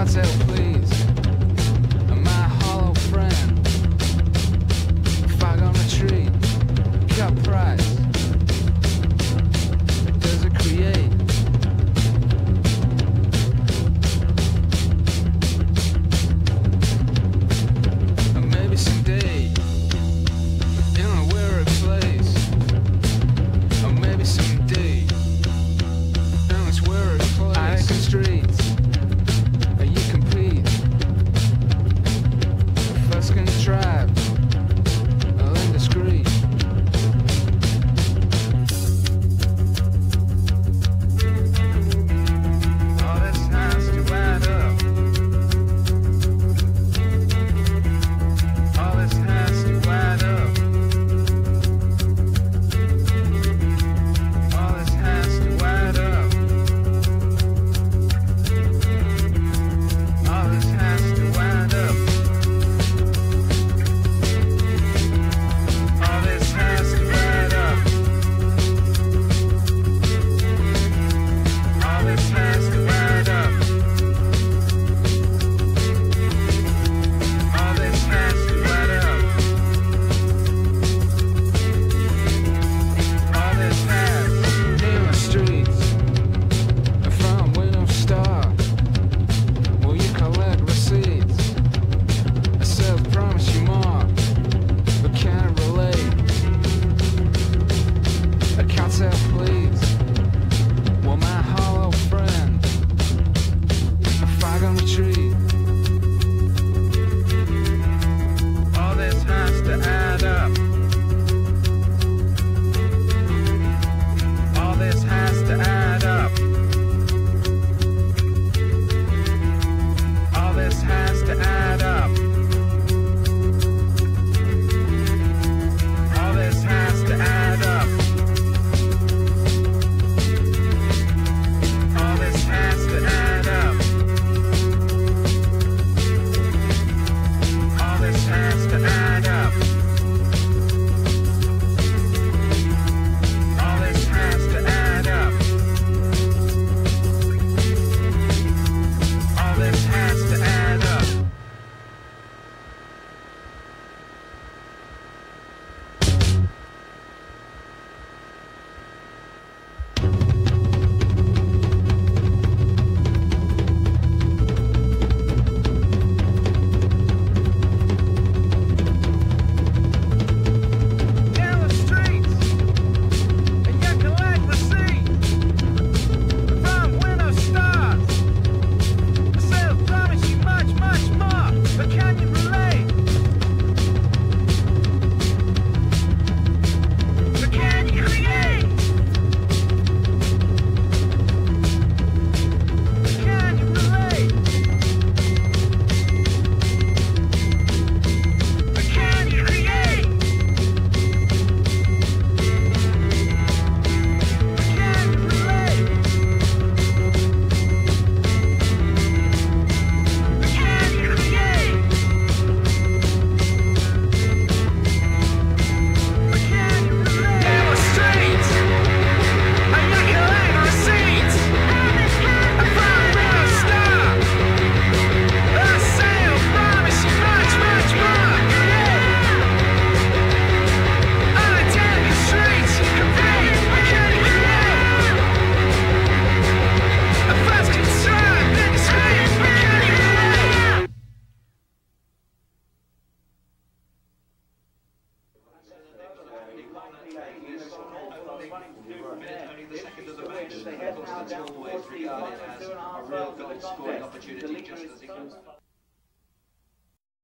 cancel, please. only the second of the match. Of course, that's always regarded as a real goal-scoring opportunity, just as it comes.